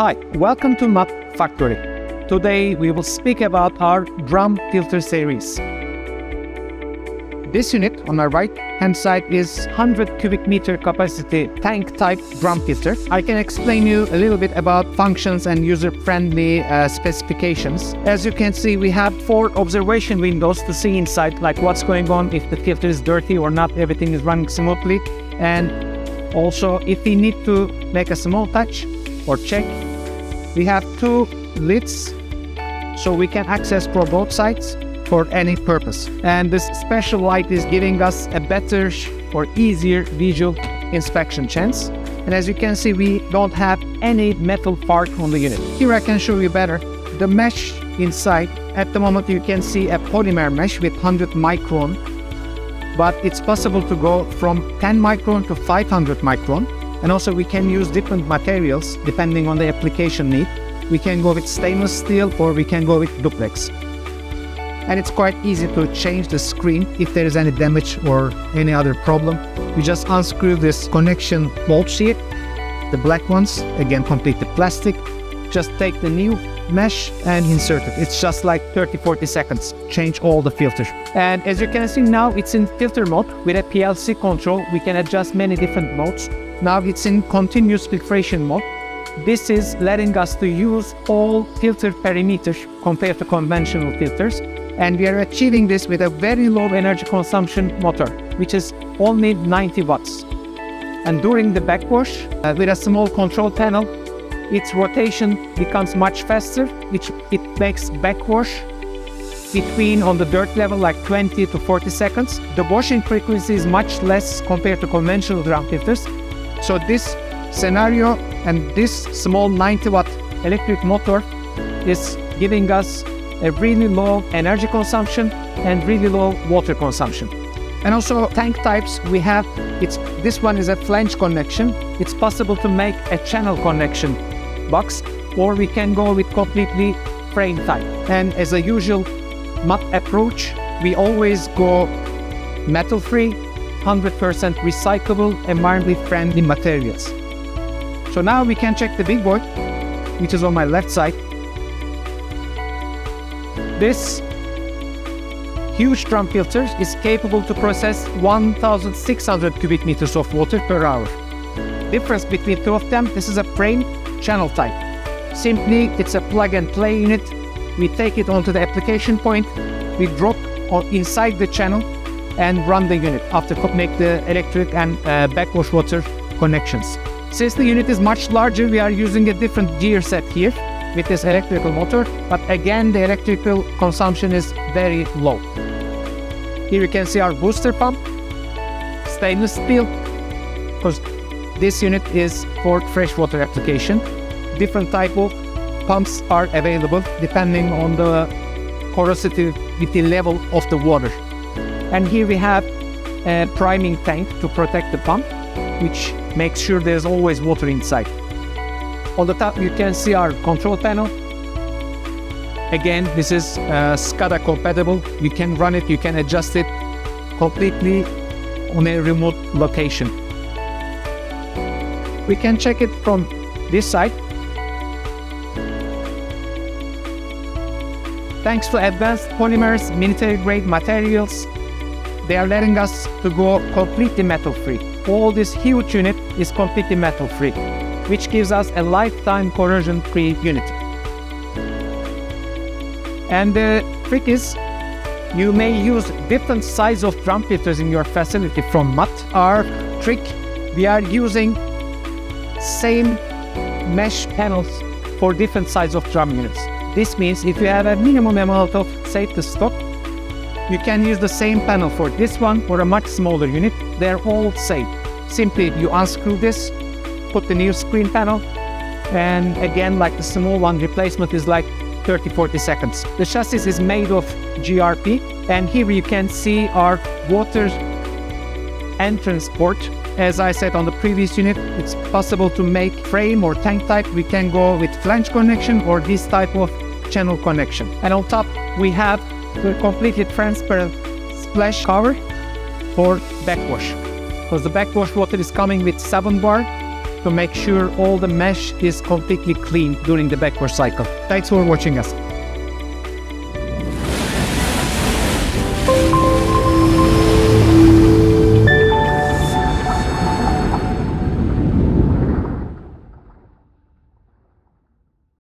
Hi, welcome to MAT Factory. Today we will speak about our drum filter series. This unit on my right hand side is 100 cubic meter capacity tank type drum filter. I can explain you a little bit about functions and user friendly uh, specifications. As you can see, we have four observation windows to see inside, like what's going on, if the filter is dirty or not, everything is running smoothly. And also, if we need to make a small touch or check, we have two lids so we can access for both sides for any purpose. And this special light is giving us a better or easier visual inspection chance. And as you can see, we don't have any metal part on the unit. Here I can show you better. The mesh inside, at the moment you can see a polymer mesh with 100 micron, but it's possible to go from 10 micron to 500 micron. And also we can use different materials depending on the application need. We can go with stainless steel or we can go with duplex and it's quite easy to change the screen if there is any damage or any other problem. You just unscrew this connection bolt here, the black ones, again completely plastic. Just take the new mesh and insert it. It's just like 30-40 seconds. Change all the filters. And as you can see now, it's in filter mode. With a PLC control, we can adjust many different modes. Now it's in continuous filtration mode. This is letting us to use all filter parameters compared to conventional filters and we are achieving this with a very low energy consumption motor, which is only 90 watts. And during the backwash, uh, with a small control panel, its rotation becomes much faster, which it makes backwash between on the dirt level like 20 to 40 seconds. The washing frequency is much less compared to conventional drum filters. So this scenario and this small 90 watt electric motor is giving us a really low energy consumption and really low water consumption. And also tank types we have, it's this one is a flange connection. It's possible to make a channel connection box or we can go with completely frame type. And as a usual MAT approach, we always go metal free, 100% recyclable, environmentally friendly materials. So now we can check the big boy, which is on my left side. This huge drum filter is capable to process 1600 cubic meters of water per hour. Difference between two of them, this is a frame channel type. Simply, it's a plug and play unit. We take it onto the application point, we drop inside the channel and run the unit after make the electric and uh, backwash water connections. Since the unit is much larger, we are using a different gear set here with this electrical motor, but again the electrical consumption is very low. Here you can see our booster pump, stainless steel, because this unit is for freshwater application. Different type of pumps are available depending on the corrosivity level of the water. And here we have a priming tank to protect the pump, which makes sure there's always water inside. On the top, you can see our control panel. Again, this is uh, SCADA compatible. You can run it, you can adjust it completely on a remote location. We can check it from this side. Thanks to advanced polymers, military grade materials, they are letting us to go completely metal free. All this huge unit is completely metal free which gives us a lifetime corrosion-free unit. And the trick is, you may use different size of drum filters in your facility from MAT. Our trick, we are using same mesh panels for different size of drum units. This means if you have a minimum amount of safety stock, you can use the same panel for this one or a much smaller unit. They're all same. Simply you unscrew this, put the new screen panel. And again, like the small one, replacement is like 30, 40 seconds. The chassis is made of GRP. And here you can see our water entrance port. As I said on the previous unit, it's possible to make frame or tank type. We can go with flange connection or this type of channel connection. And on top, we have the completely transparent splash cover for backwash. Because the backwash water is coming with 7 bar to make sure all the mesh is completely clean during the backwash cycle. Thanks for watching us.